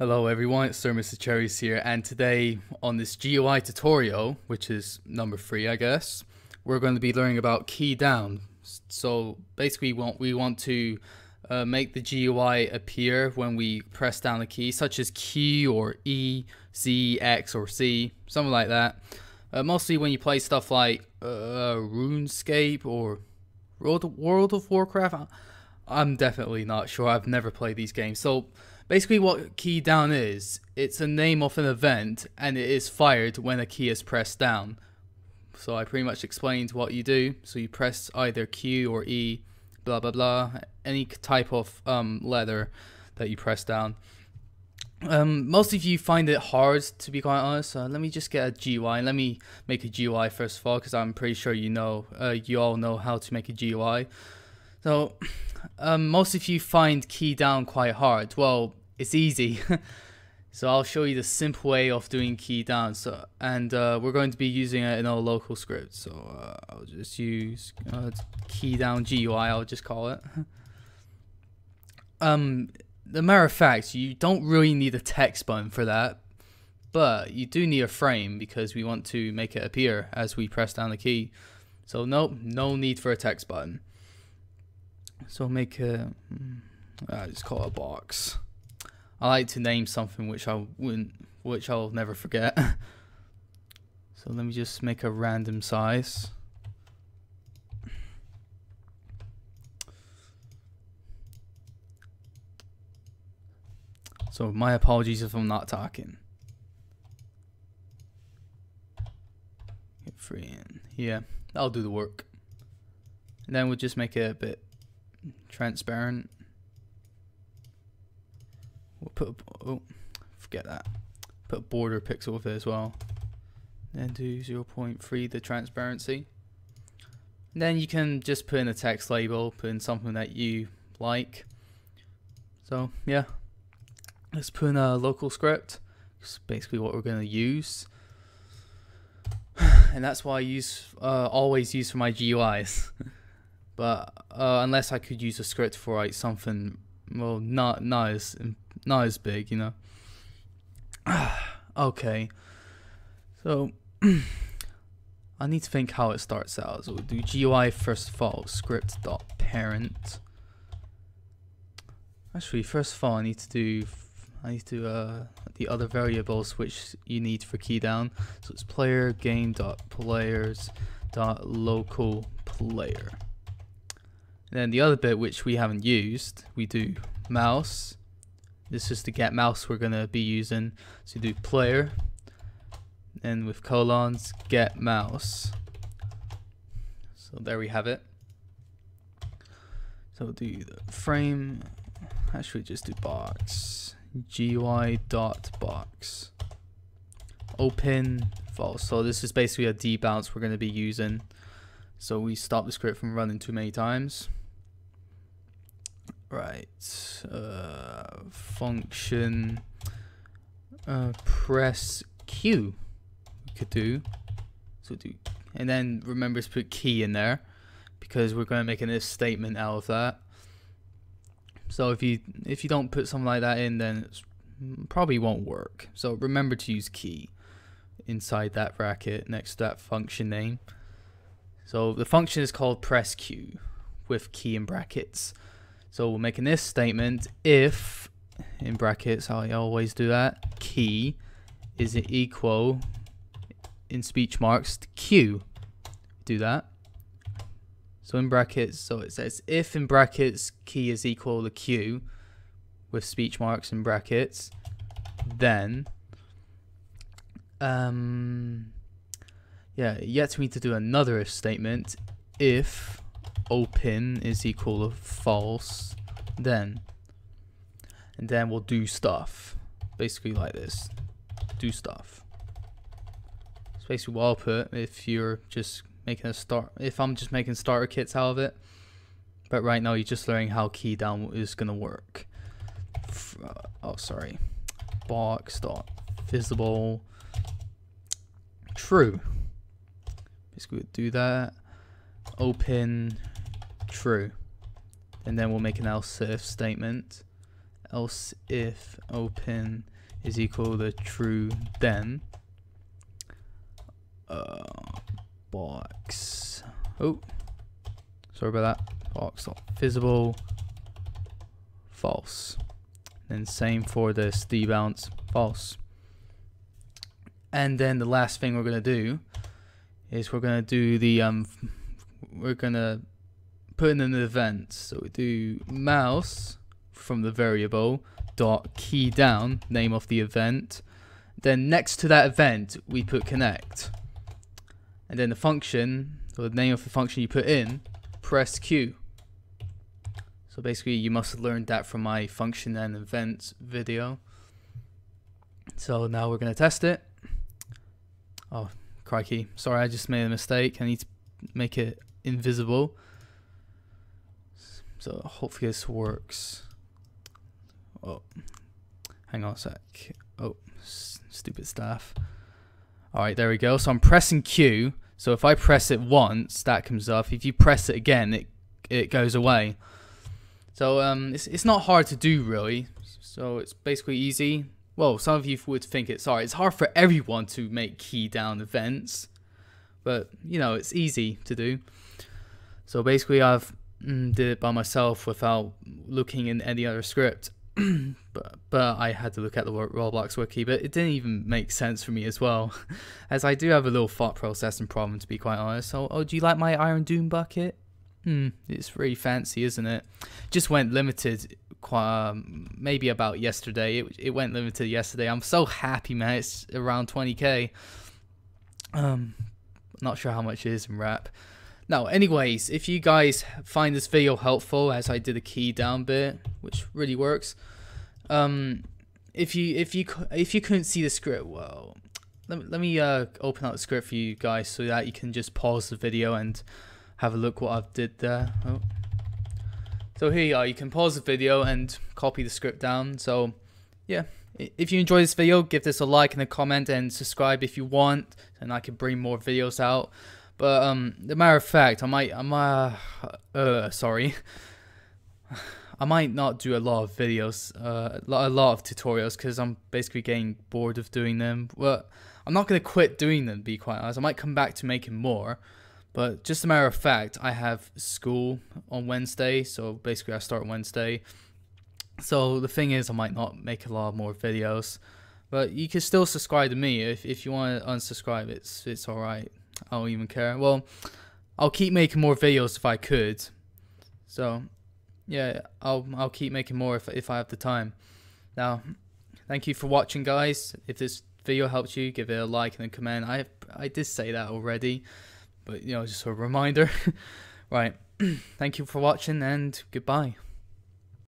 Hello everyone, it's Sir Mr. Cherries here, and today on this GUI tutorial, which is number three, I guess, we're going to be learning about key down. So basically, we want we want to uh, make the GUI appear when we press down a key, such as Q or E, Z, X, or C, something like that. Uh, mostly when you play stuff like uh, RuneScape or World of Warcraft. I'm definitely not sure. I've never played these games, so Basically, what key down is, it's a name of an event and it is fired when a key is pressed down. So I pretty much explained what you do. So you press either Q or E, blah blah blah, any type of um, letter that you press down. Um, most of you find it hard to be quite honest. Uh, let me just get a GUI. Let me make a GUI first of all, because I'm pretty sure you know, uh, you all know how to make a GUI. So, um, most of you find key down quite hard. Well, it's easy. so I'll show you the simple way of doing key down. So and uh, we're going to be using it in our local script. So uh, I'll just use uh, key down GUI. I'll just call it. um, the matter of fact, you don't really need a text button for that, but you do need a frame because we want to make it appear as we press down the key. So nope, no need for a text button. So make a, uh, just call it a box. I like to name something which I wouldn't, which I'll never forget. so let me just make a random size. So my apologies if I'm not talking. Get free in. Yeah, that'll do the work. And then we'll just make it a bit transparent. Put a, oh, forget that. Put a border pixel with it as well. Then do 0.3 the transparency. And then you can just put in a text label, put in something that you like. So yeah, let's put in a local script. It's basically what we're going to use. And that's why I use uh, always use for my GUIs. but uh, unless I could use a script for like something well not not as not as big, you know. okay. So I need to think how it starts out. So we'll do GUI first of all, script dot parent. Actually, first of all, I need to do I need to uh the other variables which you need for key down. So it's player game dot players dot local player. And then the other bit which we haven't used, we do mouse this is the get mouse we're going to be using. So do player and with colons get mouse. So there we have it. So we'll do the frame. Actually, just do box. GUI dot box. Open false. So this is basically a debounce we're going to be using. So we stop the script from running too many times. Right. Uh, function uh, press Q. We could do. So do. And then remember to put key in there because we're going to make an if statement out of that. So if you if you don't put something like that in, then it probably won't work. So remember to use key inside that bracket next to that function name. So the function is called press Q with key in brackets. So we're making this statement if, in brackets, I always do that, key is equal, in speech marks, to q. Do that. So in brackets, so it says if in brackets key is equal to q, with speech marks in brackets, then, um, yeah, yet we need to do another if statement if open is equal to false? Then and then we'll do stuff. Basically like this. Do stuff. It's basically what I'll put if you're just making a start if I'm just making starter kits out of it. But right now you're just learning how key down is gonna work. Uh, oh sorry. Box dot visible. True. Basically do that. Open true. And then we'll make an else if statement. else if open is equal to true then. Uh, box. Oh sorry about that. Box not visible. False. And same for this debounce false. And then the last thing we're gonna do is we're gonna do the um we're gonna put in an event so we do mouse from the variable dot key down name of the event. Then next to that event we put connect. And then the function or the name of the function you put in press q. So basically you must have learned that from my function and events video. So now we're going to test it. Oh crikey. Sorry I just made a mistake. I need to make it invisible so hopefully this works Oh, hang on a sec. Oh, stupid staff. All right, there we go. So I'm pressing Q. So if I press it once, that comes up. If you press it again, it it goes away. So um, it's it's not hard to do really. So it's basically easy. Well, some of you would think it's hard. It's hard for everyone to make key down events, but you know it's easy to do. So basically, I've did it by myself without looking in any other script. but but I had to look at the Roblox wiki, but it didn't even make sense for me as well, as I do have a little thought processing problem to be quite honest. So, oh, do you like my Iron Doom bucket? Hmm, it's really fancy, isn't it? Just went limited, quite um, maybe about yesterday. It it went limited yesterday. I'm so happy, man. It's around 20k. Um, not sure how much it is in RAP. Now, anyways, if you guys find this video helpful, as I did a key down bit, which really works, um, if you if you if you couldn't see the script well, let, let me uh, open up the script for you guys so that you can just pause the video and have a look what I've did there. Oh. So here you are. You can pause the video and copy the script down. So yeah, if you enjoy this video, give this a like and a comment and subscribe if you want, and I can bring more videos out. But um, the matter of fact, I might, I might, uh, sorry, I might not do a lot of videos, uh, a lot of tutorials because I'm basically getting bored of doing them. Well, I'm not gonna quit doing them. Be quite honest, I might come back to making more. But just a matter of fact, I have school on Wednesday, so basically I start Wednesday. So the thing is, I might not make a lot more videos, but you can still subscribe to me if if you want to unsubscribe. It's it's all right. I don't even care. Well, I'll keep making more videos if I could. So, yeah, I'll I'll keep making more if if I have the time. Now, thank you for watching, guys. If this video helped you, give it a like and a comment. I I did say that already, but you know, just a reminder. right. thank you for watching and goodbye.